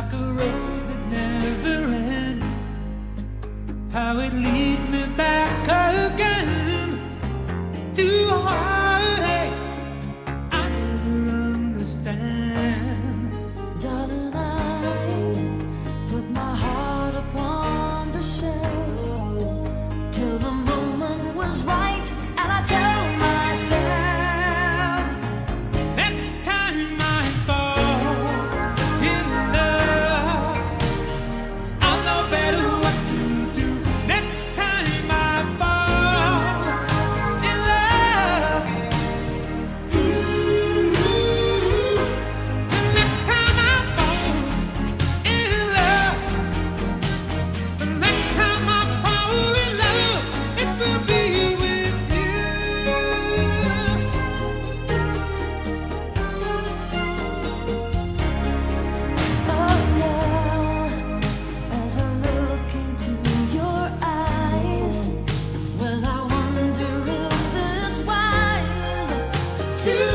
like a road that never ends. How it leads. to